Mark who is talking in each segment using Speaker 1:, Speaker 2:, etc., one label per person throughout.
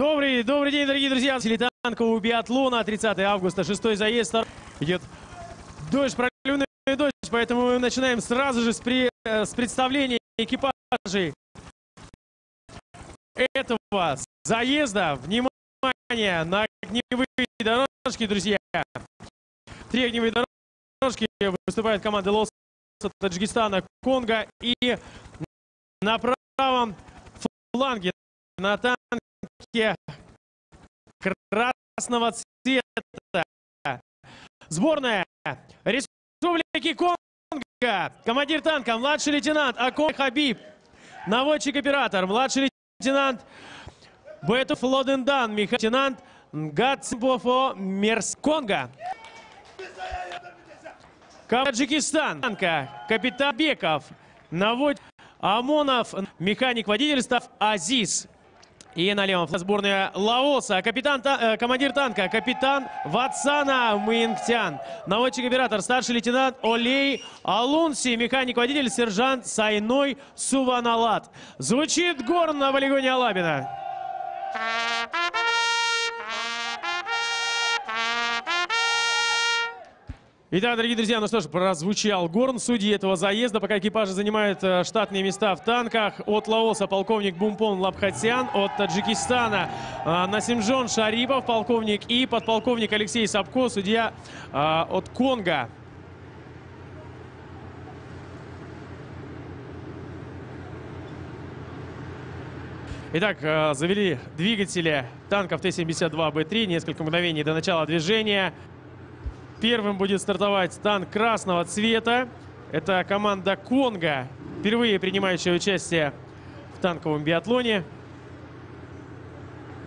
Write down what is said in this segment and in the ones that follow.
Speaker 1: Добрый, добрый день, дорогие друзья. Танкового биатлона, 30 августа, 6 заезд. Идет дождь, проливной дождь, поэтому мы начинаем сразу же с, при, с представления экипажей этого заезда. Внимание на огневые дорожки, друзья. Три огневые дорожки выступает команда Лос Таджикистана, Конго. И на правом фланге на танке красного цвета. Сборная Республики Конго. Командир танка, младший лейтенант Акон Хабиб. Наводчик-оператор, младший лейтенант Бетов Лодендан, лейтенант Гацбофо Мерс Конго. Таджикистан, капитан Беков, навод Амонов, механик-водитель став Азиз. И на левом сборная Лаоса. Капитан, э, командир танка, капитан Ватсана Муингтян. Наводчик-оператор, старший лейтенант Олей Алунси. Механик-водитель, сержант Сайной Суваналат. Звучит горн на полигоне Алабина. Итак, дорогие друзья, ну что ж, прозвучал горн судьи этого заезда. Пока экипажи занимают э, штатные места в танках. От Лаоса полковник Бумпон Лабхатян. От Таджикистана э, Насимжон Шарипов, полковник. И подполковник Алексей Сапко, судья э, от Конго. Итак, завели двигатели танков Т-72Б3. Несколько мгновений до начала движения. Первым будет стартовать танк красного цвета. Это команда Конга, впервые принимающая участие в танковом биатлоне.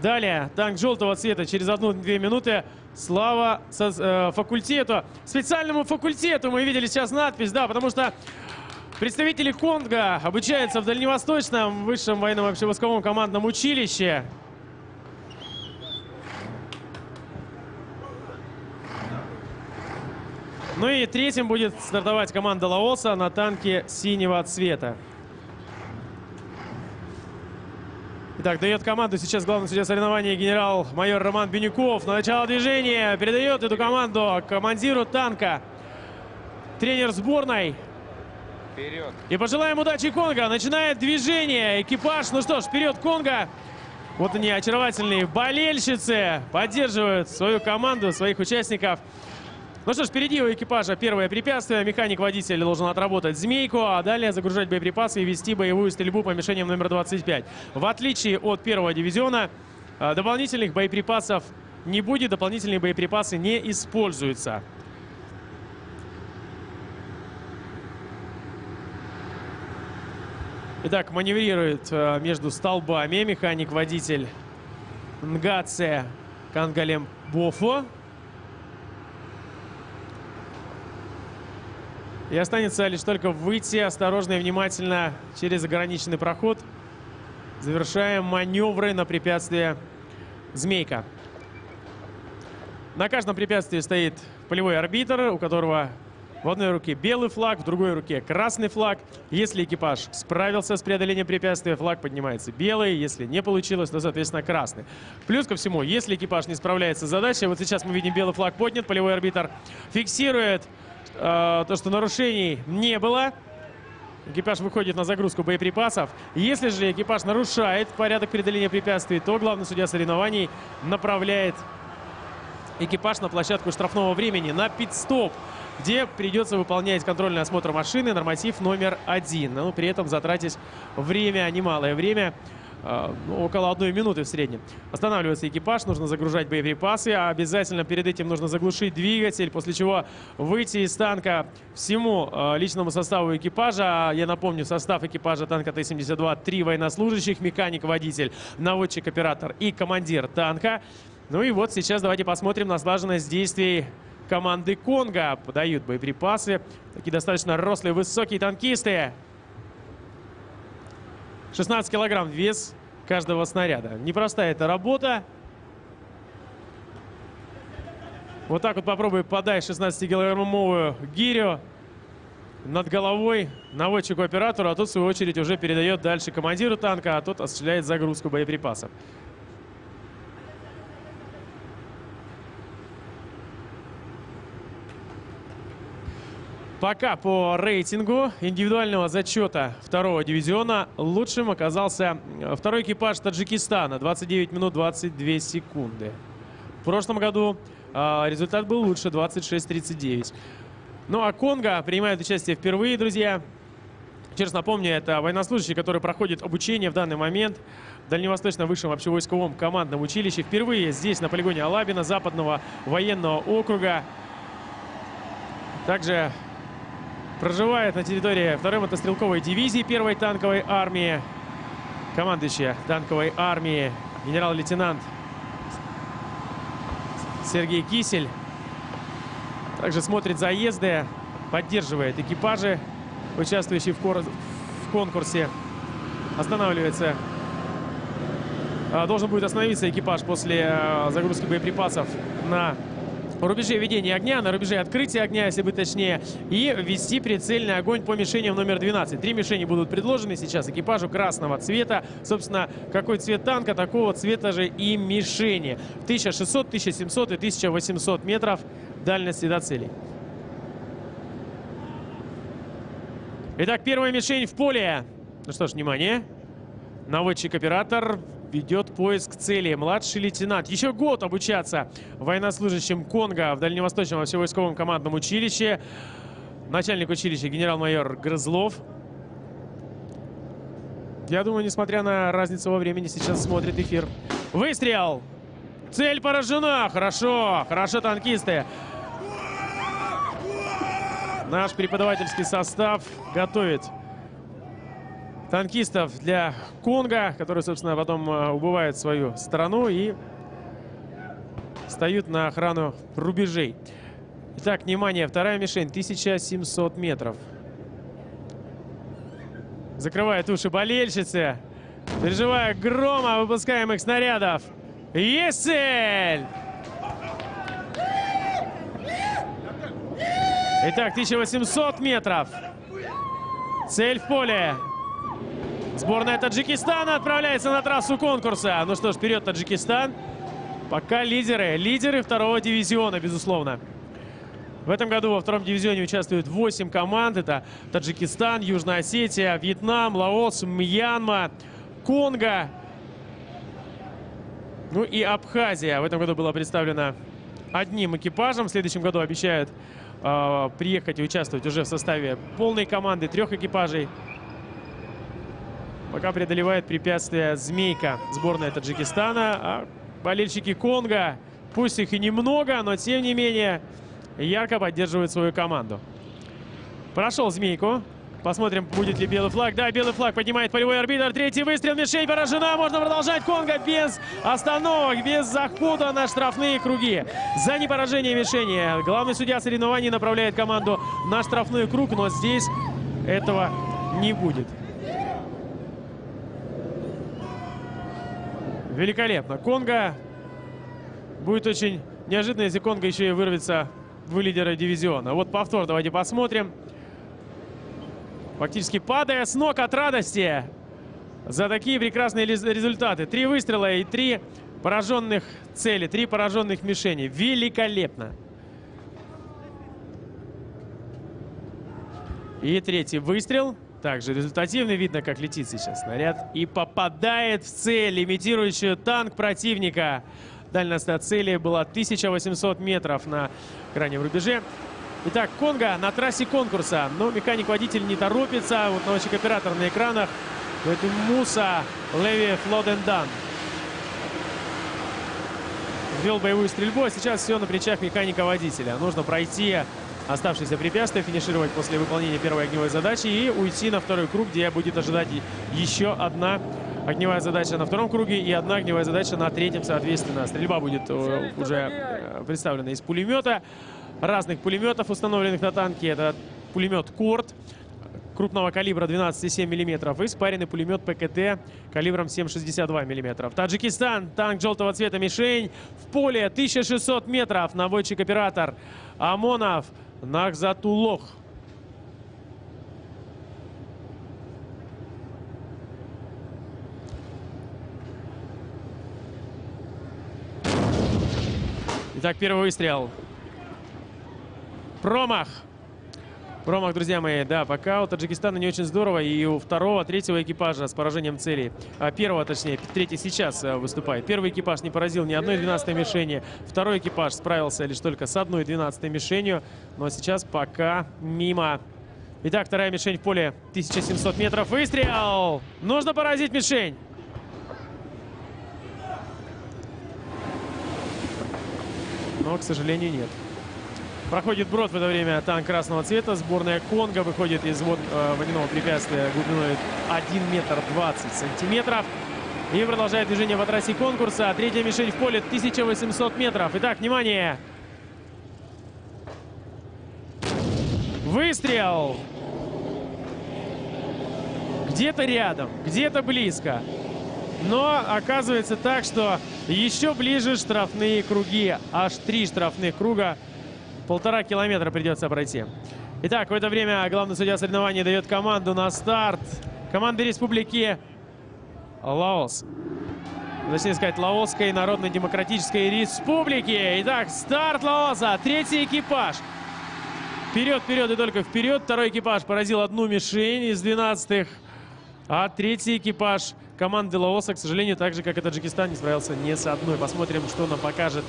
Speaker 1: Далее танк желтого цвета через одну-две минуты. Слава со, э, факультету. Специальному факультету мы видели сейчас надпись, да, потому что представители Конга обучаются в Дальневосточном высшем военном общевойсковом командном училище. Ну и третьим будет стартовать команда Лаоса на танке синего цвета. Итак, дает команду сейчас главный судья соревнования генерал-майор Роман Бенюков. На начало движения передает эту команду командиру танка. Тренер сборной. Вперед. И пожелаем удачи Конго. Начинает движение. Экипаж. Ну что ж, вперед Конго. Вот они, очаровательные болельщицы, поддерживают свою команду, своих участников. Ну что ж, впереди у экипажа первое препятствие. Механик-водитель должен отработать змейку, а далее загружать боеприпасы и вести боевую стрельбу по мишеням номер 25. В отличие от первого дивизиона, э, дополнительных боеприпасов не будет, дополнительные боеприпасы не используются. Итак, маневрирует э, между столбами механик-водитель Нгаце Кангалем Бофо. И останется лишь только выйти осторожно и внимательно через заграничный проход. Завершаем маневры на препятствие «Змейка». На каждом препятствии стоит полевой арбитр, у которого в одной руке белый флаг, в другой руке красный флаг. Если экипаж справился с преодолением препятствия, флаг поднимается белый. Если не получилось, то, соответственно, красный. Плюс ко всему, если экипаж не справляется с задачей, вот сейчас мы видим белый флаг поднят, полевой арбитр фиксирует э, то, что нарушений не было. Экипаж выходит на загрузку боеприпасов. Если же экипаж нарушает порядок преодоления препятствий, то главный судья соревнований направляет экипаж на площадку штрафного времени на пит-стоп, где придется выполнять контрольный осмотр машины, норматив номер один. Но при этом затратить время, немалое время. А, ну, около одной минуты в среднем. Останавливается экипаж, нужно загружать боеприпасы, а обязательно перед этим нужно заглушить двигатель, после чего выйти из танка всему а, личному составу экипажа. Я напомню, состав экипажа танка Т-72, три военнослужащих, механик, водитель, наводчик, оператор и командир танка. Ну и вот сейчас давайте посмотрим на слаженность действий команды Конга. Подают боеприпасы. Такие достаточно рослые, высокие танкисты. 16 килограмм вес каждого снаряда. Непростая эта работа. Вот так вот попробуй подай 16-килограммовую гирю над головой наводчику-оператору, а тот, в свою очередь, уже передает дальше командиру танка, а тот осуществляет загрузку боеприпасов. Пока по рейтингу индивидуального зачета второго дивизиона лучшим оказался э, второй экипаж Таджикистана. 29 минут 22 секунды. В прошлом году э, результат был лучше, 26-39. Ну а Конго принимает участие впервые, друзья. Честно напомню, это военнослужащий, который проходит обучение в данный момент в Дальневосточном высшем общевойсковом командном училище. Впервые здесь, на полигоне Алабина, Западного военного округа. Также проживает на территории 2-й мотострелковой дивизии 1-й танковой армии. Командующая танковой армии генерал-лейтенант Сергей Кисель. Также смотрит заезды, поддерживает экипажи участвующий в, в конкурсе. Останавливается. А, должен будет остановиться экипаж после а, загрузки боеприпасов на рубеже ведения огня, на рубеже открытия огня, если быть точнее, и вести прицельный огонь по мишеням номер 12. Три мишени будут предложены сейчас экипажу красного цвета. Собственно, какой цвет танка, такого цвета же и мишени. 1600, 1700 и 1800 метров дальность до целей. Итак, первая мишень в поле. Ну что ж, внимание. Наводчик-оператор ведет поиск цели. Младший лейтенант. Еще год обучаться военнослужащим Конго в Дальневосточном всевойсковом командном училище. Начальник училища генерал-майор Грызлов. Я думаю, несмотря на разницу во времени, сейчас смотрит эфир. Выстрел! Цель поражена! Хорошо! Хорошо, танкисты! Наш преподавательский состав готовит танкистов для Конго, которые, собственно, потом э, убывают свою страну и встают на охрану рубежей. Итак, внимание, вторая мишень, 1700 метров. Закрывает уши болельщицы, переживая грома выпускаемых снарядов. Есть цель! Итак, 1800 метров. Цель в поле. Сборная Таджикистана отправляется на трассу конкурса. Ну что ж, вперед, Таджикистан. Пока лидеры. Лидеры второго дивизиона, безусловно. В этом году во втором дивизионе участвуют 8 команд. Это Таджикистан, Южная Осетия, Вьетнам, Лаос, Мьянма, Конго. Ну и Абхазия. В этом году была представлена одним экипажем. В следующем году обещают э, приехать и участвовать уже в составе полной команды, трех экипажей. Пока преодолевает препятствия «Змейка» сборная Таджикистана. А болельщики Конго, пусть их и немного, но тем не менее ярко поддерживают свою команду. Прошел «Змейку». Посмотрим, будет ли белый флаг. Да, белый флаг поднимает полевой арбитр. Третий выстрел. Мишень поражена. Можно продолжать. Конго без остановок, без захода на штрафные круги. За непоражение мишени. Главный судья соревнований направляет команду на штрафной круг, но здесь этого не будет. Великолепно. Конго будет очень неожиданно, если Конго еще и вырвется в лидера дивизиона. Вот повтор давайте посмотрим. Фактически падая с ног от радости за такие прекрасные результаты. Три выстрела и три пораженных цели, три пораженных мишени. Великолепно. И третий выстрел. Также результативно видно, как летит сейчас снаряд. И попадает в цель, имитирующую танк противника. Дальность от цели была 1800 метров на крайнем рубеже. Итак, Конго на трассе конкурса. Но механик-водитель не торопится. Вот наводчик-оператор на экранах. Это Муса Леви Флодендан. Ввел боевую стрельбу, а сейчас все на плечах механика-водителя. Нужно пройти оставшиеся препятствия, финишировать после выполнения первой огневой задачи и уйти на второй круг, где будет ожидать еще одна огневая задача на втором круге и одна огневая задача на третьем, соответственно. Стрельба будет э, уже э, представлена из пулемета разных пулеметов, установленных на танке. Это пулемет «Корт» крупного калибра 12,7 мм и спаренный пулемет ПКТ калибром 7,62 мм. Таджикистан. Танк желтого цвета мишень. В поле 1600 метров. Наводчик-оператор Амонов Нахзатулох. Итак, первый выстрел. Промах. Промах, друзья мои, да, пока у Таджикистана не очень здорово. И у второго, третьего экипажа с поражением целей. А, первого, точнее, третий сейчас а, выступает. Первый экипаж не поразил ни одной 12 мишени. Второй экипаж справился лишь только с одной 12 мишенью. Но сейчас пока мимо. Итак, вторая мишень в поле 1700 метров. Выстрел! Нужно поразить мишень. Но, к сожалению, нет. Проходит брод в это время танк красного цвета. Сборная Конго выходит из вод, э, водяного препятствия глубиной 1 метр 20 сантиметров. И продолжает движение по трассе конкурса. Третья мишень в поле 1800 метров. Итак, внимание! Выстрел! Где-то рядом, где-то близко. Но оказывается так, что еще ближе штрафные круги. Аж три штрафных круга. Полтора километра придется пройти. Итак, в это время главный судья соревнований дает команду на старт. Команды республики Лаос. Точнее сказать, Лаосской Народно-Демократической Республики. Итак, старт Лаоса. Третий экипаж. Вперед, вперед и только вперед. Второй экипаж поразил одну мишень из 12-х. А третий экипаж команды Лаоса, к сожалению, так же, как и Таджикистан, не справился ни с одной. Посмотрим, что нам покажет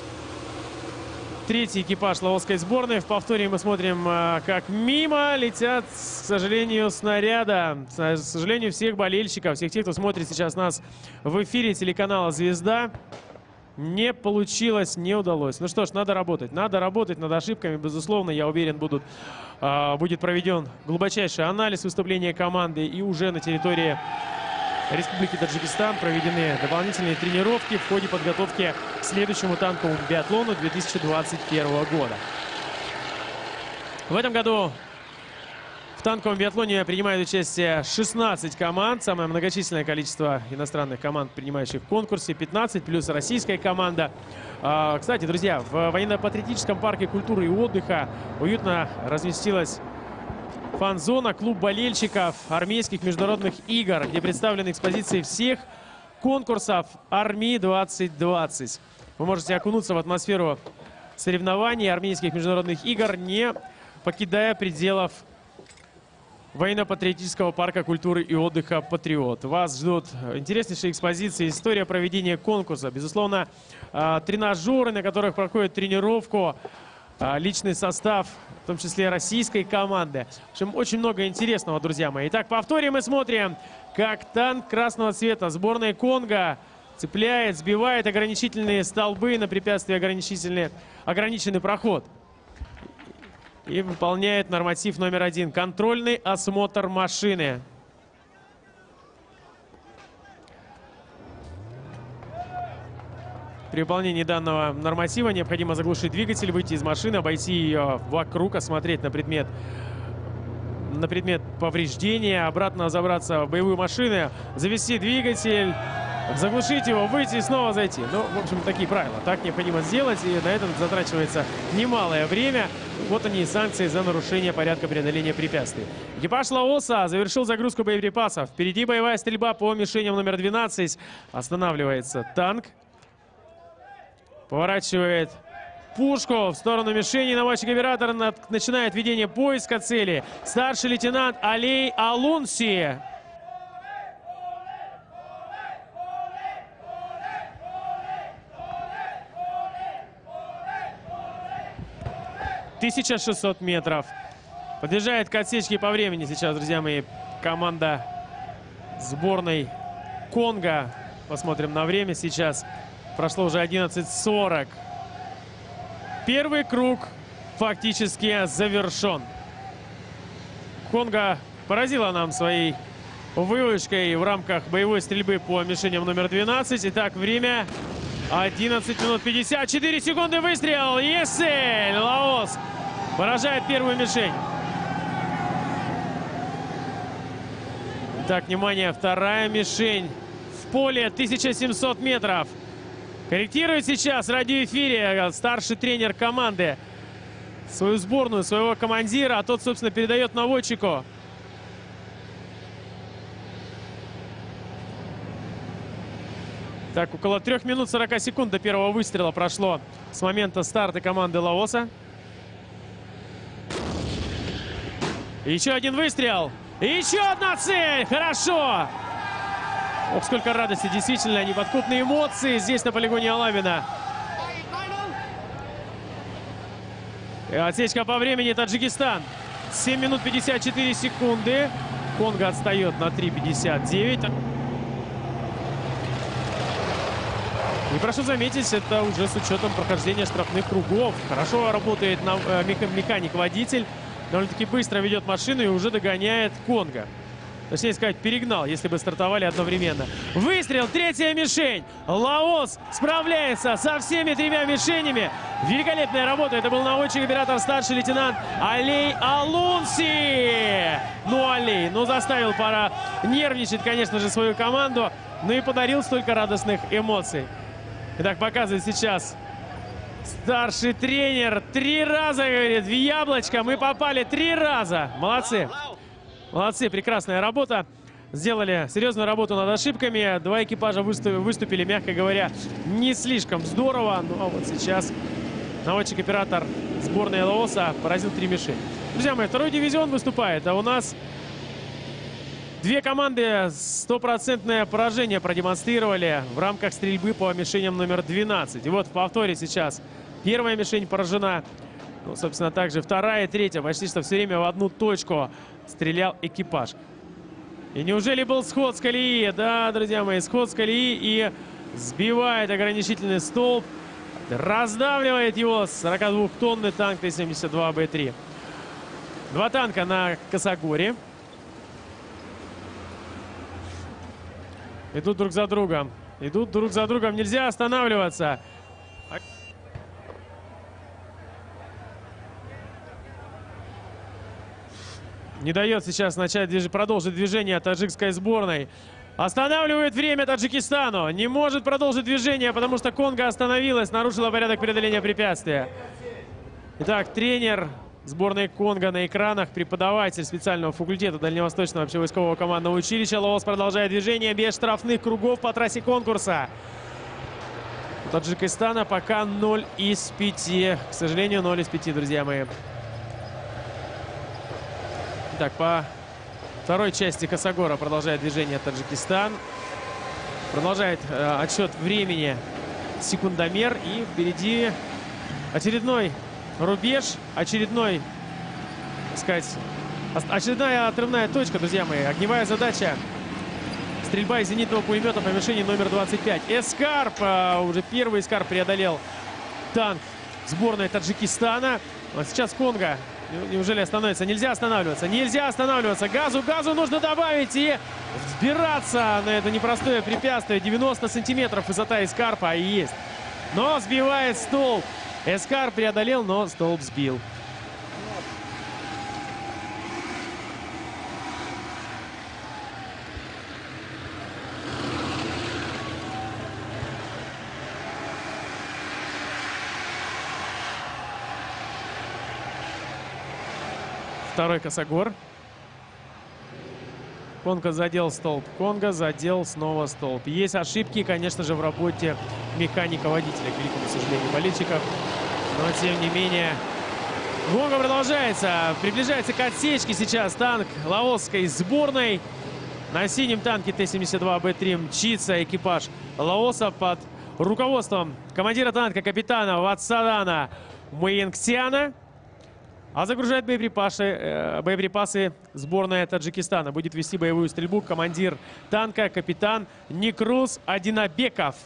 Speaker 1: третий экипаж лаосской сборной. В повторе мы смотрим, а, как мимо летят, к сожалению, снаряда. К сожалению, всех болельщиков, всех тех, кто смотрит сейчас нас в эфире телеканала «Звезда». Не получилось, не удалось. Ну что ж, надо работать. Надо работать над ошибками. Безусловно, я уверен, будут, э, будет проведен глубочайший анализ выступления команды. И уже на территории Республики Таджикистан проведены дополнительные тренировки в ходе подготовки к следующему танковому биатлону 2021 года. В этом году в танковом биатлоне принимают участие 16 команд. Самое многочисленное количество иностранных команд, принимающих в конкурсе. 15 плюс российская команда. А, кстати, друзья, в военно-патриотическом парке культуры и отдыха уютно разместилась фан-зона, клуб болельщиков армейских международных игр, где представлены экспозиции всех конкурсов Армии 2020. Вы можете окунуться в атмосферу соревнований армейских международных игр, не покидая пределов военно-патриотического парка культуры и отдыха «Патриот». Вас ждут интереснейшие экспозиции, история проведения конкурса. Безусловно, а, тренажеры, на которых проходит тренировку, а, личный состав, в том числе российской команды. В общем, очень много интересного, друзья мои. Итак, повторим и смотрим, как танк красного цвета сборной Конго цепляет, сбивает ограничительные столбы на препятствие ограничительный, ограниченный проход. И выполняет норматив номер один. Контрольный осмотр машины. При выполнении данного норматива необходимо заглушить двигатель, выйти из машины, обойти ее вокруг, осмотреть на предмет на предмет повреждения, обратно забраться в боевую машину, завести двигатель, заглушить его, выйти и снова зайти. Ну, в общем, такие правила. Так необходимо сделать, и на этом затрачивается немалое время. Вот они и санкции за нарушение порядка преодоления препятствий. Экипаж Лаоса завершил загрузку боеприпасов. Впереди боевая стрельба по мишеням номер 12. Останавливается танк. Поворачивает пушку в сторону мишени. Наводчик-оператор начинает ведение поиска цели. Старший лейтенант Алей Алунси. Тысяча шестьсот метров. Подъезжает к отсечке по времени сейчас, друзья мои, команда сборной Конго. Посмотрим на время сейчас. Прошло уже 11.40. Первый круг фактически завершен. Конго поразила нам своей вывышкой в рамках боевой стрельбы по мишеням номер 12. Итак, время 11 минут 54 секунды. Выстрел. Есель. Лаос поражает первую мишень. Так, внимание, вторая мишень в поле 1700 метров. Корректирует сейчас радиоэфире старший тренер команды свою сборную, своего командира, а тот, собственно, передает наводчику. Так, около 3 минут 40 секунд до первого выстрела прошло с момента старта команды Лаоса. Еще один выстрел. Еще одна цель. Хорошо. Ох, сколько радости. Действительно, неподкупные эмоции здесь на полигоне Алавина. И отсечка по времени Таджикистан. 7 минут 54 секунды. Конго отстает на 3.59. И прошу заметить, это уже с учетом прохождения штрафных кругов. Хорошо работает э, механик-водитель. Довольно-таки быстро ведет машину и уже догоняет Конго. Точнее сказать, перегнал, если бы стартовали одновременно. Выстрел, третья мишень. Лаос справляется со всеми тремя мишенями. Великолепная работа. Это был наводчик-оператор старший лейтенант Алей Алунси. Ну, Алей, ну заставил пора нервничать, конечно же, свою команду. Ну и подарил столько радостных эмоций. Итак, показывает сейчас старший тренер. Три раза, говорит, в яблочко мы попали три раза. Молодцы. Молодцы, прекрасная работа. Сделали серьезную работу над ошибками. Два экипажа выступили, мягко говоря, не слишком здорово. Ну а вот сейчас наводчик-оператор сборной Лаоса поразил три мишени. Друзья мои, второй дивизион выступает, а у нас две команды стопроцентное поражение продемонстрировали в рамках стрельбы по мишеням номер 12. И вот в повторе сейчас первая мишень поражена. Ну, собственно, также вторая и третья. Почти что все время в одну точку стрелял экипаж. И неужели был сход с колеи? Да, друзья мои, сход с колеи и сбивает ограничительный столб. Раздавливает его 42-тонный танк Т-72Б3. Два танка на Косогоре. Идут друг за другом. Идут друг за другом. Нельзя останавливаться. Не дает сейчас начать продолжить движение таджикской сборной. Останавливает время Таджикистану. Не может продолжить движение, потому что Конго остановилась, нарушила порядок преодоления препятствия. Итак, тренер сборной Конго на экранах, преподаватель специального факультета Дальневосточного общевойскового командного училища. Лоос продолжает движение без штрафных кругов по трассе конкурса. У Таджикистана пока 0 из 5. К сожалению, 0 из 5, друзья мои. Так, по второй части Косогора продолжает движение Таджикистан. Продолжает э, отсчет времени секундомер. И впереди очередной рубеж, очередной, так сказать, очередная отрывная точка, друзья мои. Огневая задача. Стрельба из зенитного пулемета по мишени номер 25. Эскарп, э, уже первый Эскарп преодолел танк сборной Таджикистана. Вот сейчас Конго Неужели остановится? Нельзя останавливаться. Нельзя останавливаться. Газу, газу нужно добавить и взбираться на это непростое препятствие. 90 сантиметров высота Эскарпа и есть. Но сбивает столб. Эскар преодолел, но столб сбил. Второй косогор. Конго задел столб. Конго задел снова столб. Есть ошибки, конечно же, в работе механика-водителя, к великому сожалению, болельщиков. Но, тем не менее, гонка продолжается. Приближается к отсечке сейчас танк лаосской сборной. На синем танке Т-72Б3 мчится экипаж Лаоса под руководством командира танка капитана Ватсадана Муингтяна. А загружает боеприпасы, э, боеприпасы сборная Таджикистана. Будет вести боевую стрельбу командир танка, капитан Никрус Адинабеков.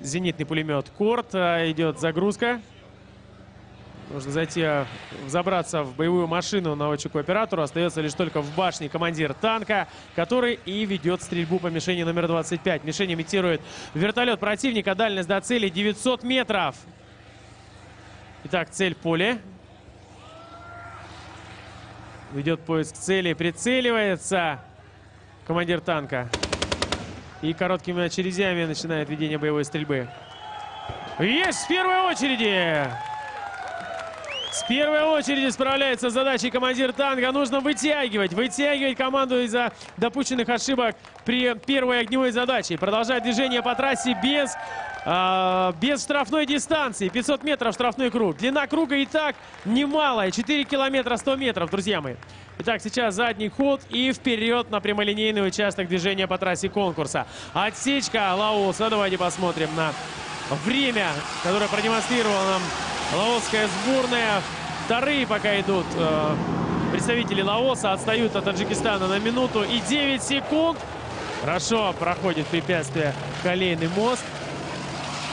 Speaker 1: Зенитный пулемет Корт. Э, идет загрузка. Нужно зайти, э, забраться в боевую машину наводчику-оператору. Остается лишь только в башне командир танка, который и ведет стрельбу по мишени номер 25. Мишень имитирует вертолет противника. Дальность до цели 900 метров. Итак, цель поле. Ведет поиск цели, прицеливается командир танка. И короткими очередями начинает ведение боевой стрельбы. Есть с первой очереди! С первой очереди справляется с задачей командир танка. Нужно вытягивать, вытягивать команду из-за допущенных ошибок при первой огневой задаче. Продолжает движение по трассе без э, без штрафной дистанции. 500 метров штрафной круг. Длина круга и так немалая. 4 километра 100 метров, друзья мои. Итак, сейчас задний ход и вперед на прямолинейный участок движения по трассе конкурса. Отсечка Лаоса. Давайте посмотрим на время, которое продемонстрировала нам лаосская сборная. Вторые пока идут э, представители Лаоса. Отстают от Таджикистана на минуту и 9 секунд. Хорошо проходит препятствие колейный мост.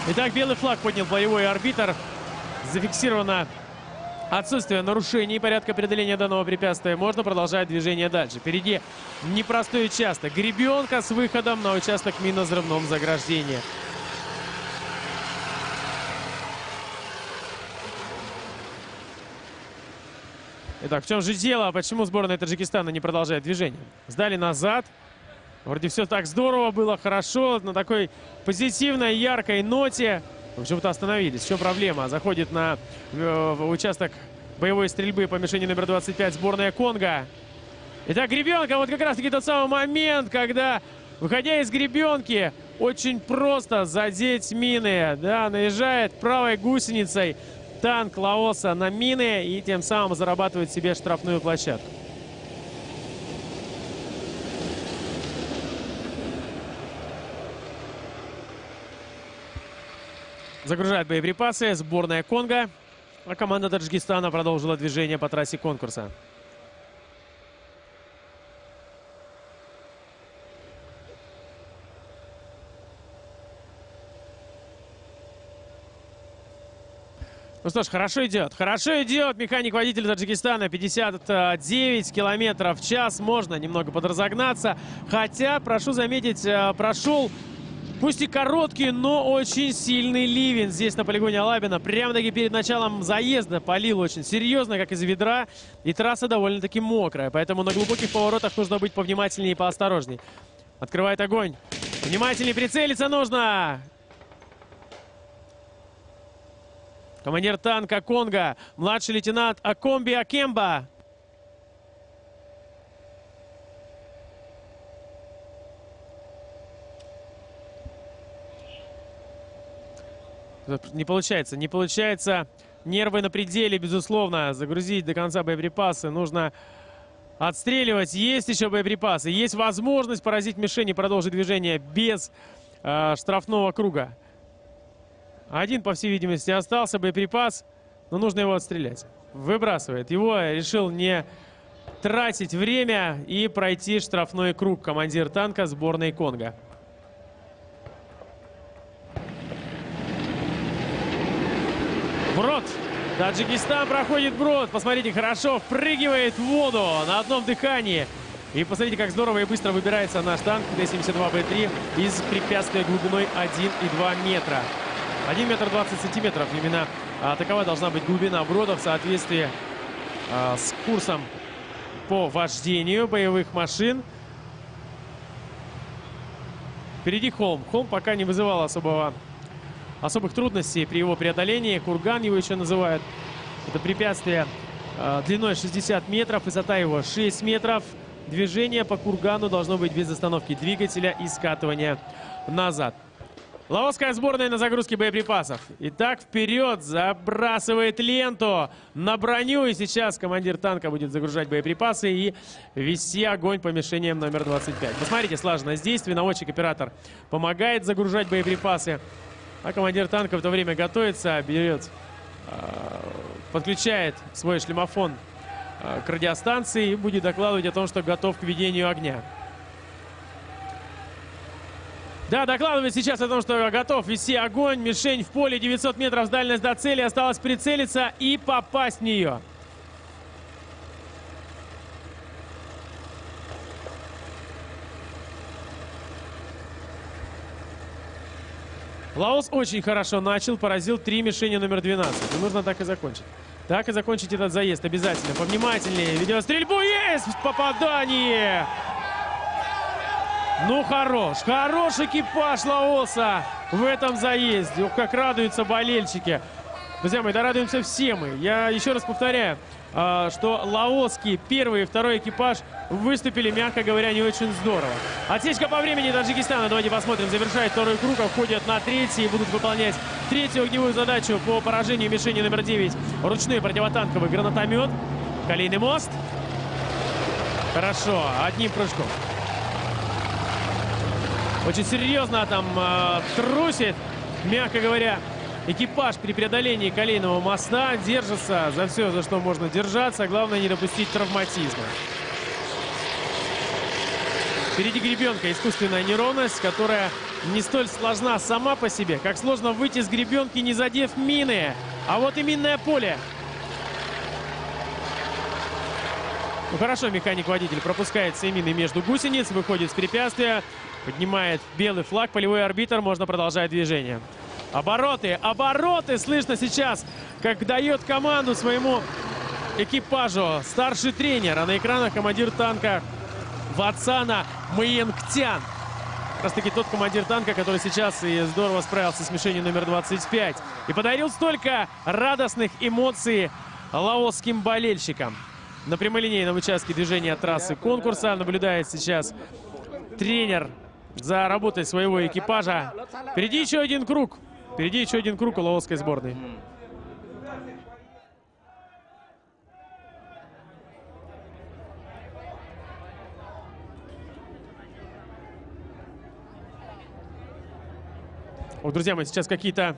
Speaker 1: Итак, белый флаг поднял боевой арбитр. Зафиксировано отсутствие нарушений порядка преодоления данного препятствия. Можно продолжать движение дальше. Впереди непростой участок. Гребенка с выходом на участок минно-взрывном заграждения. Итак, в чем же дело? Почему сборная Таджикистана не продолжает движение? Сдали назад. Вроде все так здорово было, хорошо, на такой позитивной, яркой ноте. Почему-то остановились. В чем проблема? Заходит на э, участок боевой стрельбы по мишени номер 25 сборная Конго. Итак, гребенка. Вот как раз-таки тот самый момент, когда, выходя из гребенки, очень просто задеть мины. Да, наезжает правой гусеницей танк Лаоса на мины и тем самым зарабатывает себе штрафную площадку. Загружает боеприпасы сборная Конго. А команда Таджикистана продолжила движение по трассе конкурса. Ну что ж, хорошо идет. Хорошо идет механик-водитель Таджикистана. 59 километров в час. Можно немного подразогнаться. Хотя, прошу заметить, э, прошел Пусть и короткий, но очень сильный ливень здесь на полигоне Алабина. Прямо-таки перед началом заезда полил очень серьезно, как из ведра. И трасса довольно-таки мокрая. Поэтому на глубоких поворотах нужно быть повнимательнее и поосторожней. Открывает огонь. Внимательнее прицелиться нужно. Командир танка Конга, младший лейтенант Акомби Акемба. Не получается, не получается. Нервы на пределе, безусловно. Загрузить до конца боеприпасы. Нужно отстреливать. Есть еще боеприпасы. Есть возможность поразить мишени, продолжить движение без э, штрафного круга. Один, по всей видимости, остался боеприпас, но нужно его отстрелять. Выбрасывает. Его решил не тратить время и пройти штрафной круг командир танка сборной Конго. Брод. Таджикистан проходит брод. Посмотрите, хорошо впрыгивает в воду на одном дыхании. И посмотрите, как здорово и быстро выбирается наш танк Т-72Б3 из препятствия глубиной 1,2 метра. 1 метр 20 сантиметров. Именно а, такова должна быть глубина брода в соответствии а, с курсом по вождению боевых машин. Впереди холм. Холм пока не вызывал особого особых трудностей при его преодолении. Курган его еще называют. Это препятствие э, длиной 60 метров, высота его 6 метров. Движение по кургану должно быть без остановки двигателя и скатывания назад. Лаосская сборная на загрузке боеприпасов. Итак, вперед забрасывает ленту на броню. И сейчас командир танка будет загружать боеприпасы и вести огонь по мишениям номер 25. Посмотрите, слаженность действий. Наводчик-оператор помогает загружать боеприпасы. А командир танка в это время готовится, берет, а, подключает свой шлемофон а, к радиостанции и будет докладывать о том, что готов к ведению огня. Да, докладывает сейчас о том, что готов вести огонь. Мишень в поле 900 метров, дальность до цели. Осталось прицелиться и попасть в нее. Лаос очень хорошо начал, поразил три мишени номер 12. И нужно так и закончить. Так и закончить этот заезд обязательно. Повнимательнее. Ведет стрельбу. Есть попадание. Ну, хорош. Хорош экипаж Лаоса в этом заезде. Ух, как радуются болельщики. Друзья мои, да радуемся все мы. Я еще раз повторяю, что лаосский первый и второй экипаж выступили, мягко говоря, не очень здорово. Отсечка по времени Таджикистана, давайте посмотрим, завершает второй круг, а входят на третий и будут выполнять третью огневую задачу по поражению мишени номер 9. Ручной противотанковый гранатомет. Колейный мост. Хорошо, одним прыжком. Очень серьезно там э, трусит, мягко говоря, Экипаж при преодолении колейного моста держится за все, за что можно держаться. Главное не допустить травматизма. Впереди гребенка, искусственная неровность, которая не столь сложна сама по себе, как сложно выйти с гребенки, не задев мины. А вот и минное поле. Ну хорошо, механик-водитель пропускает все мины между гусениц, выходит с препятствия, поднимает белый флаг, полевой арбитр, можно продолжать движение. Обороты, обороты слышно сейчас, как дает команду своему экипажу старший тренер. А на экранах командир танка Вацана Маенктян. Как раз таки тот командир танка, который сейчас и здорово справился с мишенью номер 25. И подарил столько радостных эмоций лаосским болельщикам. На прямолинейном участке движения трассы конкурса наблюдает сейчас тренер за работой своего экипажа. Впереди еще один круг. Впереди еще один круг у лаосской сборной. Вот, друзья мои, сейчас какие-то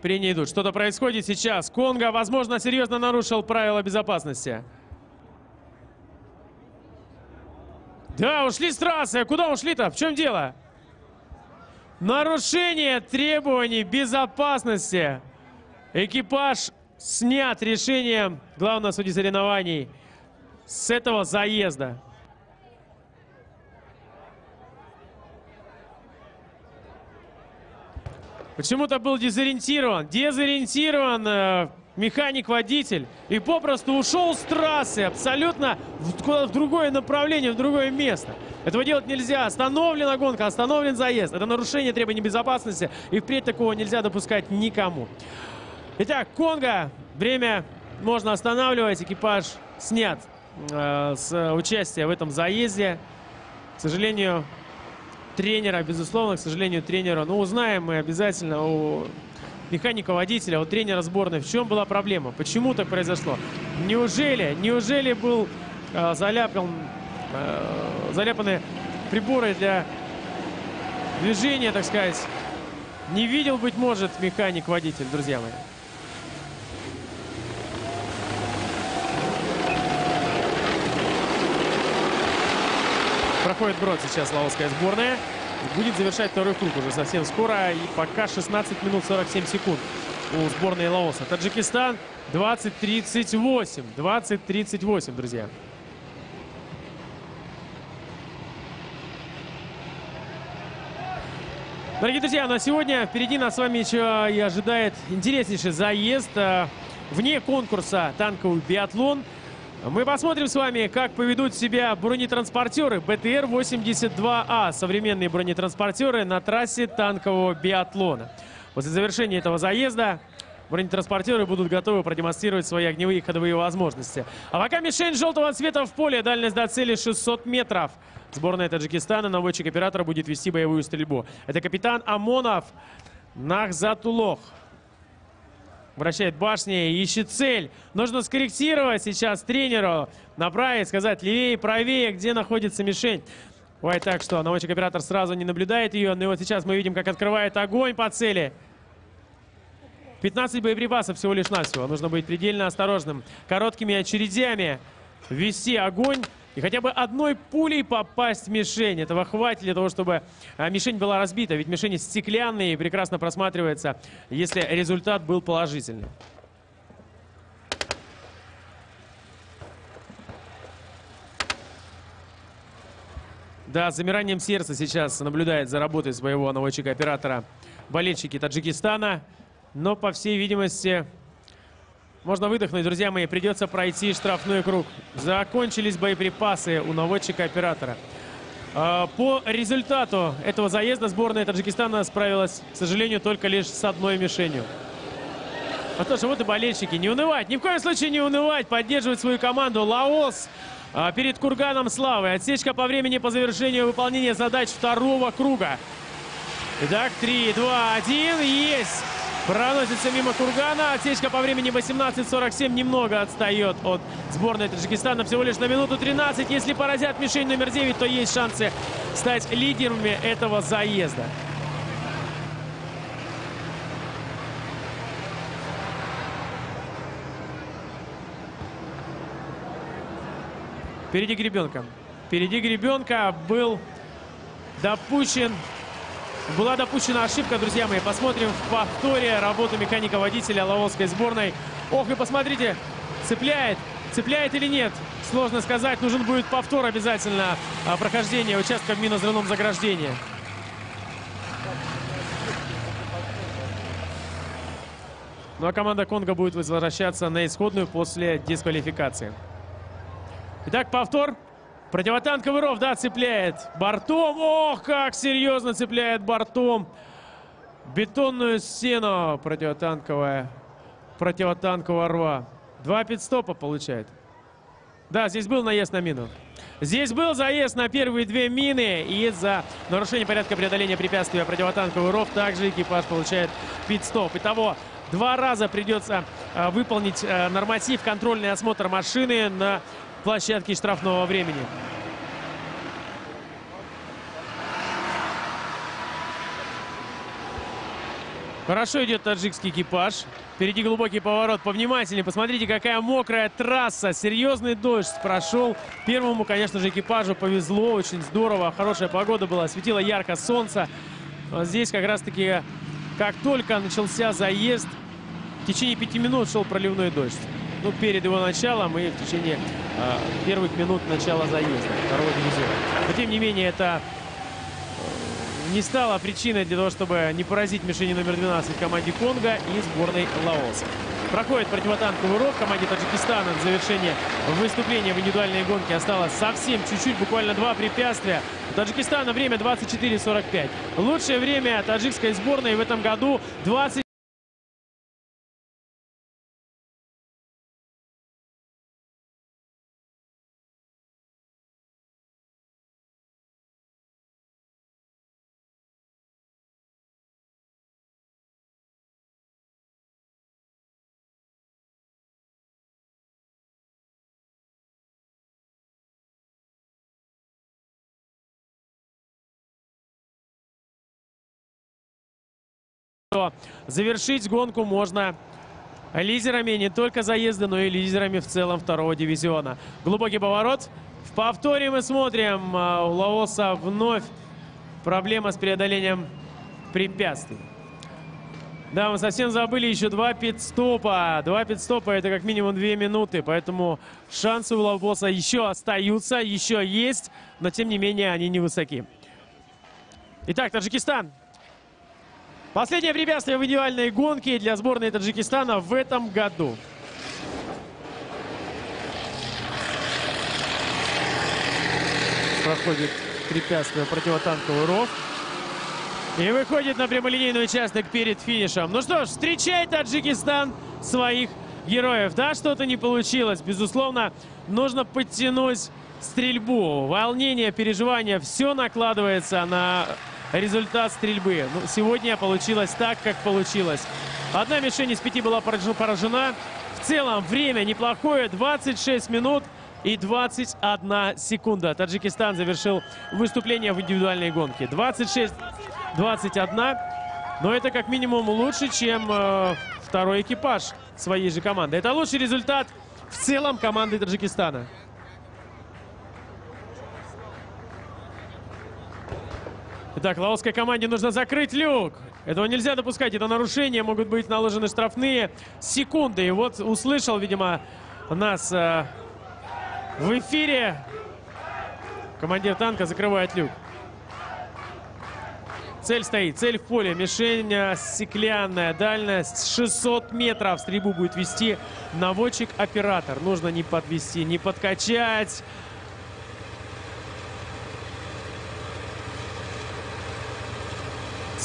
Speaker 1: прения идут. Что-то происходит сейчас. Конго, возможно, серьезно нарушил правила безопасности. Да, ушли с трассы. Куда ушли-то? В чем дело? Нарушение требований безопасности. Экипаж снят решением главного судьи соревнований с этого заезда. Почему-то был дезориентирован. Дезориентирован э, механик-водитель и попросту ушел с трассы абсолютно в, куда в другое направление, в другое место. Этого делать нельзя. Остановлена гонка, остановлен заезд. Это нарушение требований безопасности, и впредь такого нельзя допускать никому. Итак, Конго. Время можно останавливать. Экипаж снят э, с участия в этом заезде. К сожалению, тренера, безусловно, к сожалению, тренера. Ну, узнаем мы обязательно у механика-водителя, у тренера сборной, в чем была проблема, почему так произошло. Неужели, неужели был э, заляпан, э, заляпаны приборы для движения, так сказать, не видел, быть может, механик-водитель, друзья мои. Проходит брод сейчас лаосская сборная будет завершать второй круг уже совсем скоро. И пока 16 минут 47 секунд у сборной Лаоса. Таджикистан 20-38. 20-38, друзья. Дорогие друзья, на сегодня впереди нас с вами еще и ожидает интереснейший заезд э, вне конкурса танковый биатлон. Мы посмотрим с вами, как поведут себя бронетранспортеры БТР-82А. Современные бронетранспортеры на трассе танкового биатлона. После завершения этого заезда бронетранспортеры будут готовы продемонстрировать свои огневые и ходовые возможности. А пока мишень желтого цвета в поле, дальность до цели 600 метров. Сборная Таджикистана, наводчик оператора будет вести боевую стрельбу. Это капитан ОМОНов Нахзатулох. Вращает башни, ищет цель. Нужно скорректировать сейчас тренеру. Направить, сказать левее, правее, где находится мишень. Бывает так, что наводчик-оператор сразу не наблюдает ее. Но вот сейчас мы видим, как открывает огонь по цели. 15 боеприпасов всего лишь навсего. Нужно быть предельно осторожным. Короткими очередями вести огонь. И хотя бы одной пулей попасть в мишень. Этого хватит для того, чтобы а, мишень была разбита. Ведь мишень стеклянные и прекрасно просматривается, если результат был положительный. Да, с замиранием сердца сейчас наблюдает за работой своего наводчика-оператора болельщики Таджикистана. Но, по всей видимости, можно выдохнуть, друзья мои. Придется пройти штрафной круг. Закончились боеприпасы у наводчика-оператора. А, по результату этого заезда сборная Таджикистана справилась, к сожалению, только лишь с одной мишенью. Ну что ж, вот и болельщики. Не унывать, ни в коем случае не унывать. Поддерживать свою команду. Лаос а, перед Курганом Славы. Отсечка по времени по завершению выполнения задач второго круга. Итак, 3, 2, 1. Есть! Проносится мимо Кургана. Отсечка по времени 18.47 немного отстает от сборной Таджикистана. Всего лишь на минуту 13. Если поразят мишень номер 9, то есть шансы стать лидерами этого заезда. Впереди Гребенка. Впереди Гребенка был допущен была допущена ошибка, друзья мои. Посмотрим в повторе работу механика-водителя Лавовской сборной. Ох, и посмотрите, цепляет. Цепляет или нет? Сложно сказать. Нужен будет повтор обязательно а, прохождения участка в минозрывном заграждении. Ну а команда Конго будет возвращаться на исходную после дисквалификации. Итак, повтор. Противотанковый ров, да, цепляет бортом. Ох, как серьезно цепляет бортом. Бетонную стену противотанковая. Противотанкового рва. Два пидстопа получает. Да, здесь был наезд на мину. Здесь был заезд на первые две мины. И из-за нарушения порядка преодоления препятствия противотанковый ров также экипаж получает пит-стоп. Итого два раза придется э, выполнить э, норматив контрольный осмотр машины на площадке штрафного времени. Хорошо идет таджикский экипаж. Впереди глубокий поворот. Повнимательнее. Посмотрите, какая мокрая трасса. Серьезный дождь прошел. Первому, конечно же, экипажу повезло. Очень здорово. Хорошая погода была. Светило ярко солнце. Вот здесь как раз-таки, как только начался заезд, в течение пяти минут шел проливной дождь ну, перед его началом и в течение э, первых минут начала заезда второго дивизиона. Но, тем не менее, это э, не стало причиной для того, чтобы не поразить мишени номер 12 команде Конго и сборной Лаоса. Проходит противотанковый урок команде Таджикистана. На завершение выступления в индивидуальной гонке осталось совсем чуть-чуть, буквально два препятствия. У Таджикистана время 24.45. Лучшее время таджикской сборной в этом году 20... завершить гонку можно лидерами не только заезда, но и лидерами в целом второго дивизиона. Глубокий поворот. В повторе мы смотрим. А, у Лаоса вновь проблема с преодолением препятствий. Да, мы совсем забыли еще два пидстопа. Два пидстопа это как минимум две минуты. Поэтому шансы у Лаоса еще остаются, еще есть. Но тем не менее они невысоки. Итак, Таджикистан Последнее препятствие в идеальной гонке для сборной Таджикистана в этом году. Проходит препятствие противотанковый ров. И выходит на прямолинейный участок перед финишем. Ну что ж, встречай Таджикистан своих героев. Да, что-то не получилось. Безусловно, нужно подтянуть стрельбу. Волнение, переживания, все накладывается на результат стрельбы. Ну, сегодня получилось так, как получилось. Одна мишень из пяти была поражена. В целом время неплохое. 26 минут и 21 секунда. Таджикистан завершил выступление в индивидуальной гонке. 26-21. Но это как минимум лучше, чем э, второй экипаж своей же команды. Это лучший результат в целом команды Таджикистана. Итак, лаосской команде нужно закрыть люк. Этого нельзя допускать. Это нарушение. Могут быть наложены штрафные секунды. И вот услышал, видимо, нас э, в эфире. Командир танка закрывает люк. Цель стоит. Цель в поле. Мишень э, стеклянная. Дальность 600 метров. Стрельбу будет вести наводчик-оператор. Нужно не подвести, не подкачать.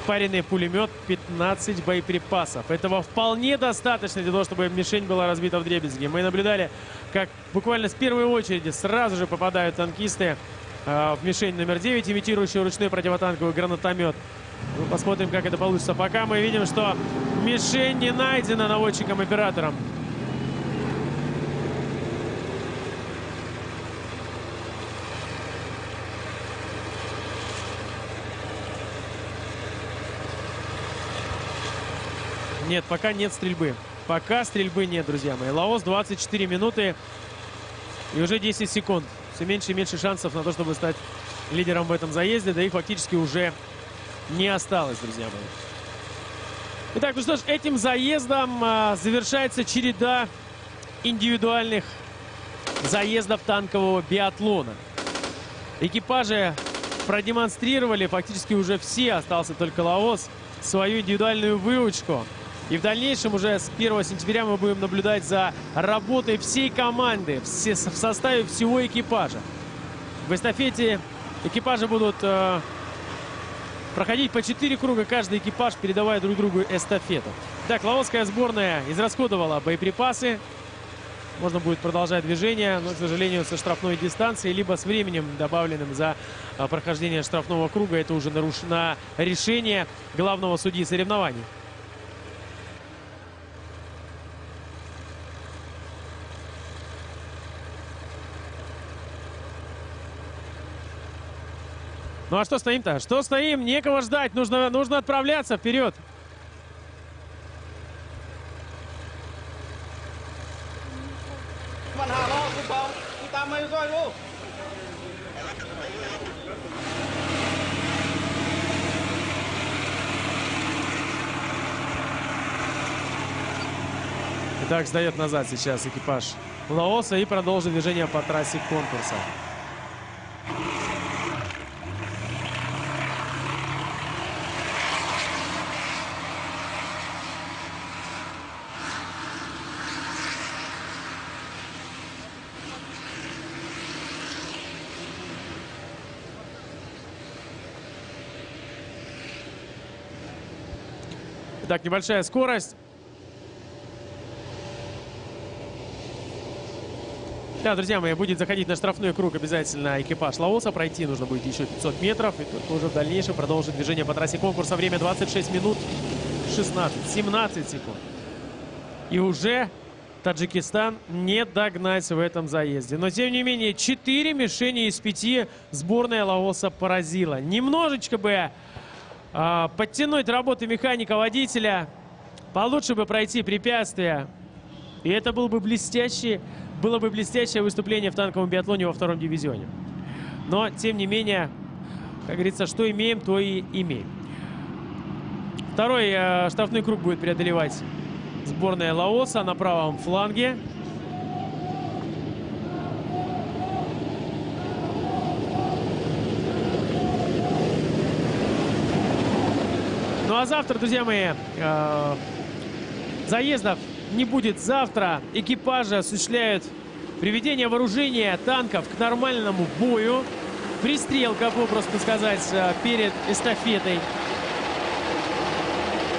Speaker 1: Спаренный пулемет, 15 боеприпасов. Этого вполне достаточно для того, чтобы мишень была разбита в дребезги. Мы наблюдали, как буквально с первой очереди сразу же попадают танкисты э, в мишень номер 9, имитирующую ручной противотанковый гранатомет. Ну, посмотрим, как это получится. Пока мы видим, что мишень не найдена наводчиком-оператором. Нет, пока нет стрельбы. Пока стрельбы нет, друзья мои. Лаос 24 минуты и уже 10 секунд. Все меньше и меньше шансов на то, чтобы стать лидером в этом заезде. Да их фактически уже не осталось, друзья мои. Итак, ну что ж, этим заездом а, завершается череда индивидуальных заездов танкового биатлона. Экипажи продемонстрировали фактически уже все, остался только Лаос, свою индивидуальную выучку. И в дальнейшем уже с 1 сентября мы будем наблюдать за работой всей команды в составе всего экипажа. В эстафете экипажи будут э, проходить по 4 круга каждый экипаж, передавая друг другу эстафету. Так, лаосская сборная израсходовала боеприпасы. Можно будет продолжать движение, но, к сожалению, со штрафной дистанции, либо с временем, добавленным за э, прохождение штрафного круга. Это уже нарушено решение главного судьи соревнований. Ну а что стоим-то? Что стоим? Некого ждать. Нужно, нужно отправляться вперед. Итак, сдает назад сейчас экипаж Лаоса и продолжит движение по трассе конкурса. Итак, небольшая скорость. Да, друзья мои, будет заходить на штрафной круг обязательно экипаж Лаоса. Пройти нужно будет еще 500 метров. И только уже в дальнейшем продолжить движение по трассе конкурса. Время 26 минут 16, 17 секунд. И уже Таджикистан не догнать в этом заезде. Но, тем не менее, 4 мишени из 5 сборная Лаоса поразила. Немножечко бы подтянуть работы механика-водителя, получше бы пройти препятствия. И это был бы блестящий, было бы блестящее выступление в танковом биатлоне во втором дивизионе. Но, тем не менее, как говорится, что имеем, то и имеем. Второй э, штрафной круг будет преодолевать сборная Лаоса на правом фланге. Ну а завтра, друзья мои, э, заездов не будет завтра. Экипажи осуществляют приведение вооружения танков к нормальному бою. Пристрелка, попросту сказать, э, перед эстафетой.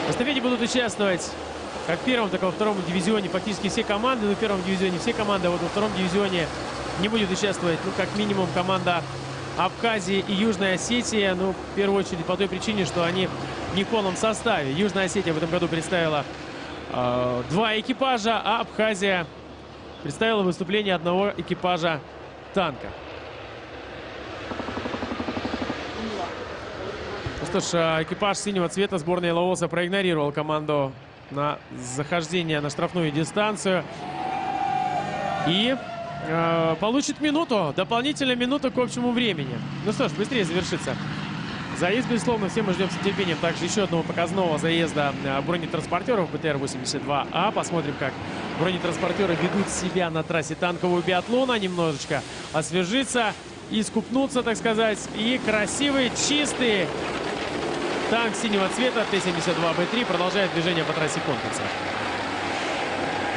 Speaker 1: В эстафете будут участвовать как в первом, так и во втором дивизионе фактически все команды. Ну, в первом дивизионе все команды, а вот во втором дивизионе не будет участвовать, ну, как минимум, команда Абхазии и Южная Осетия. Ну, в первую очередь по той причине, что они в полном составе. Южная Осетия в этом году представила э, два экипажа, а Абхазия представила выступление одного экипажа танка. Ну что ж, а, экипаж синего цвета сборной Лаоса проигнорировал команду на захождение на штрафную дистанцию. И э, получит минуту, дополнительную минуту к общему времени. Ну что ж, быстрее завершится. Заезд, безусловно, все мы ждем с нетерпением также еще одного показного заезда э, бронетранспортеров БТР-82А. Посмотрим, как бронетранспортеры ведут себя на трассе танкового биатлона. Немножечко освежиться, искупнуться, так сказать. И красивый, чистый танк синего цвета Т-72Б3 продолжает движение по трассе конкурса.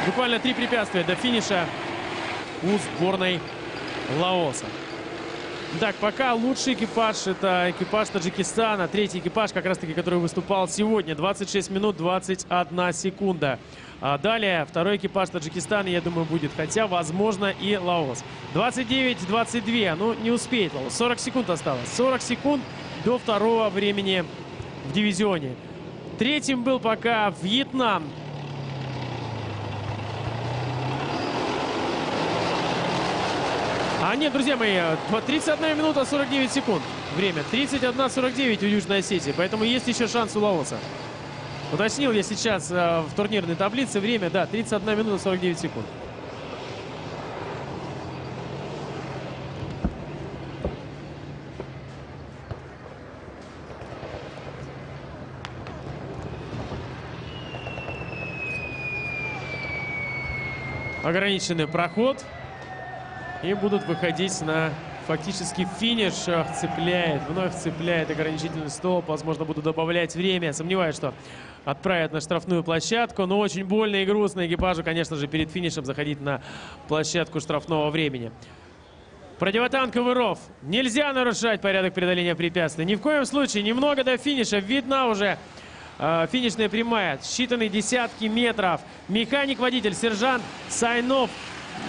Speaker 1: Буквально три препятствия до финиша у сборной Лаоса. Так, пока лучший экипаж это экипаж Таджикистана. Третий экипаж, как раз таки, который выступал сегодня. 26 минут 21 секунда. А далее второй экипаж Таджикистана, я думаю, будет. Хотя, возможно, и Лаос. 29-22. Ну, не успеет Лаос. 40 секунд осталось. 40 секунд до второго времени в дивизионе. Третьим был пока Вьетнам. А нет, друзья мои, 31 минута 49 секунд. Время 31-49 у Южной Осетии. Поэтому есть еще шанс у Лаоса. Уточнил я сейчас э, в турнирной таблице. Время, да, 31 минута 49 секунд. Ограниченный проход. И будут выходить на фактически финиш. Цепляет, вновь цепляет ограничительный столб. Возможно, будут добавлять время. Сомневаюсь, что отправят на штрафную площадку. Но очень больно и грустно экипажу, конечно же, перед финишем заходить на площадку штрафного времени. Противотанковый ров. Нельзя нарушать порядок преодоления препятствий. Ни в коем случае. Немного до финиша. Видна уже э, финишная прямая. Считанные десятки метров. Механик-водитель, сержант Сайнов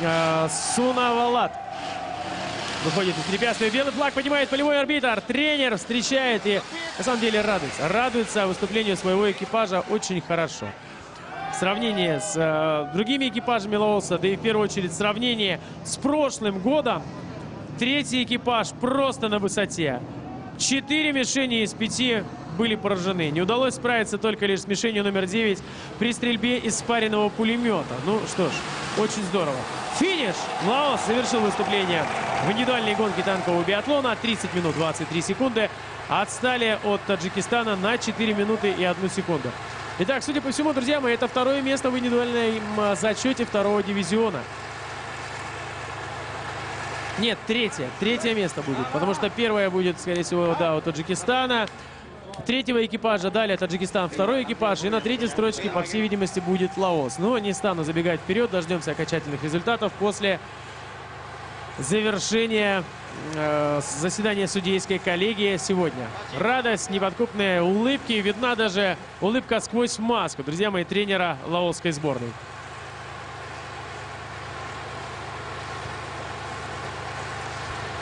Speaker 1: э, Сунавалат. Выходит из препятствия. Белый флаг поднимает полевой арбитр. Тренер встречает и на самом деле радуется. Радуется выступлению своего экипажа очень хорошо. В сравнении с э, другими экипажами Лоуса, да и в первую очередь сравнение с прошлым годом, третий экипаж просто на высоте. Четыре мишени из пяти были поражены. Не удалось справиться только лишь с мишенью номер 9 при стрельбе из спаренного пулемета. Ну что ж, очень здорово. Финиш! Лаос завершил выступление в индивидуальной гонке танкового биатлона. 30 минут 23 секунды. Отстали от Таджикистана на 4 минуты и 1 секунду. Итак, судя по всему, друзья мои, это второе место в индивидуальном зачете второго дивизиона. Нет, третье. Третье место будет. Потому что первое будет, скорее всего, да, у Таджикистана. Третьего экипажа далее Таджикистан второй экипаж. И на третьей строчке, по всей видимости, будет Лаос. Но не стану забегать вперед. Дождемся окончательных результатов после завершения э, заседания судейской коллегии сегодня. Радость, неподкупные улыбки. Видна даже улыбка сквозь маску. Друзья мои, тренера лаосской сборной.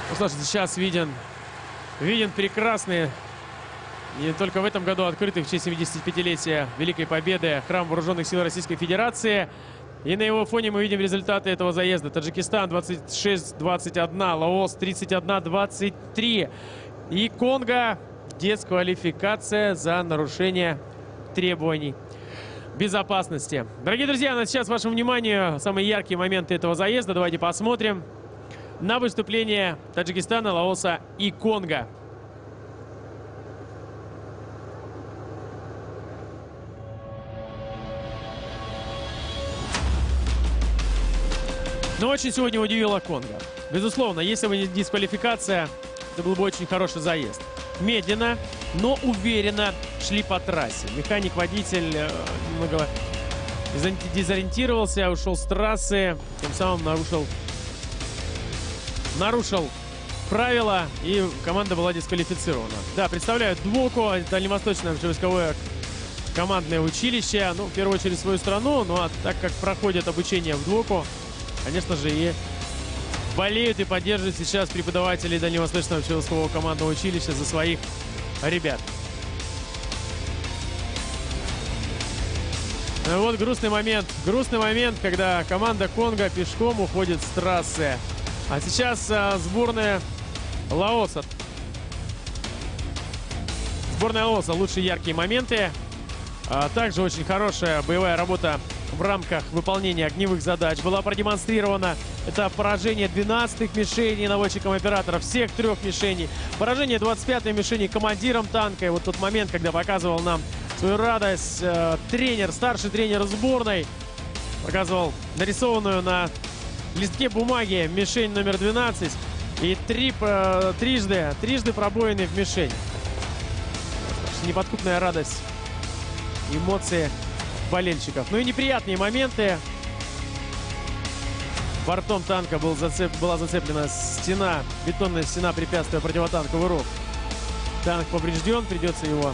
Speaker 1: Ну что сейчас виден, виден прекрасный и только в этом году открытый в честь 75-летия Великой Победы храм Вооруженных сил Российской Федерации. И на его фоне мы видим результаты этого заезда. Таджикистан 26-21, Лаос 31-23. И Конго дисквалификация за нарушение требований безопасности. Дорогие друзья, на сейчас вашему вниманию самые яркие моменты этого заезда. Давайте посмотрим на выступление Таджикистана, Лаоса и Конго. Но очень сегодня удивила Конго. Безусловно, если бы не дисквалификация, это был бы очень хороший заезд. Медленно, но уверенно шли по трассе. Механик-водитель э, немного дезориентировался, ушел с трассы, тем самым нарушил, нарушил правила, и команда была дисквалифицирована. Да, представляю Двоку, Дальневосточное войсковое командное училище. Ну, в первую очередь, свою страну, ну а так как проходит обучение в Двоку, конечно же, и болеют и поддерживают сейчас преподаватели Дальневосточного общевойскового командного училища за своих ребят. Ну вот грустный момент. Грустный момент, когда команда Конго пешком уходит с трассы. А сейчас а, сборная Лаоса. Сборная Лаоса. Лучшие яркие моменты. А также очень хорошая боевая работа в рамках выполнения огневых задач была продемонстрирована. Это поражение 12-х мишеней наводчиком оператора, всех трех мишеней. Поражение 25-й мишени командиром танка. И вот тот момент, когда показывал нам свою радость э, тренер, старший тренер сборной, показывал нарисованную на листке бумаги мишень номер 12 и три, э, трижды, трижды пробоины в мишень. Неподкупная радость, эмоции болельщиков. Ну и неприятные моменты. Бортом танка был зацеп... была зацеплена стена, бетонная стена препятствия противотанковый ров. Танк поврежден, придется его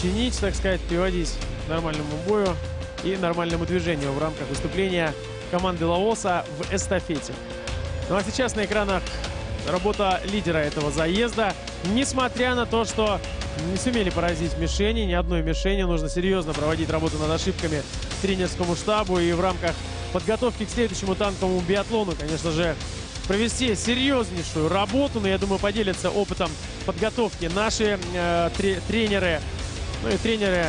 Speaker 1: чинить, так сказать, приводить к нормальному бою и нормальному движению в рамках выступления команды Лаоса в эстафете. Ну а сейчас на экранах работа лидера этого заезда. Несмотря на то, что не сумели поразить мишени, ни одной мишени, нужно серьезно проводить работу над ошибками тренерскому штабу и в рамках подготовки к следующему танковому биатлону, конечно же, провести серьезнейшую работу, но я думаю, поделятся опытом подготовки наши э, тренеры, ну и тренеры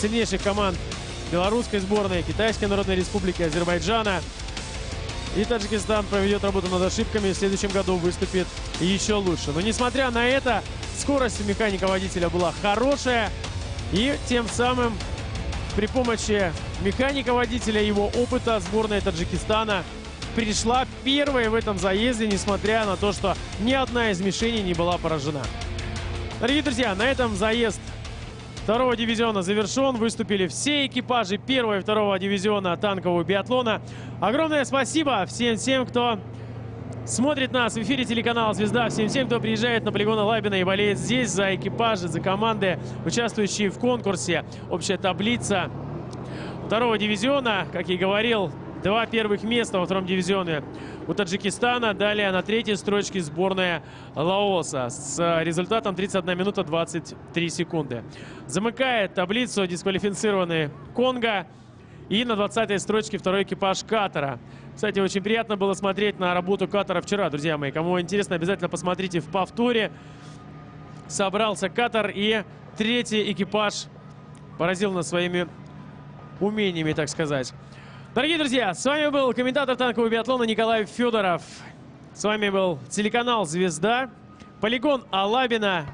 Speaker 1: сильнейших команд белорусской сборной, Китайской Народной Республики, Азербайджана. И Таджикистан проведет работу над ошибками. В следующем году выступит еще лучше. Но несмотря на это, скорость у механика-водителя была хорошая. И тем самым при помощи механика-водителя его опыта сборная Таджикистана пришла первой в этом заезде, несмотря на то, что ни одна из мишеней не была поражена. Дорогие друзья, на этом заезд второго дивизиона завершен. Выступили все экипажи первого и второго дивизиона танкового биатлона. Огромное спасибо всем тем, кто смотрит нас в эфире телеканала «Звезда». Всем тем, кто приезжает на полигон Лабина и болеет здесь за экипажи, за команды, участвующие в конкурсе. Общая таблица второго дивизиона, как и говорил, Два первых места во втором дивизионе у Таджикистана. Далее на третьей строчке сборная Лаоса с результатом 31 минута 23 секунды. Замыкает таблицу дисквалифицированный Конго. И на 20-й строчке второй экипаж Катара. Кстати, очень приятно было смотреть на работу Катара вчера, друзья мои. Кому интересно, обязательно посмотрите в повторе. Собрался Катар и третий экипаж поразил нас своими умениями, так сказать. Дорогие друзья, с вами был комментатор танкового биатлона Николай Федоров. С вами был телеканал «Звезда», полигон Алабина.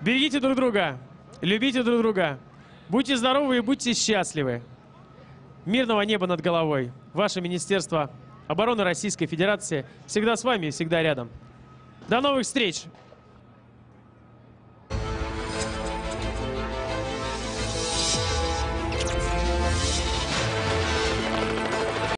Speaker 1: Берегите друг друга, любите друг друга, будьте здоровы и будьте счастливы. Мирного неба над головой. Ваше Министерство обороны Российской Федерации всегда с вами и всегда рядом. До новых встреч!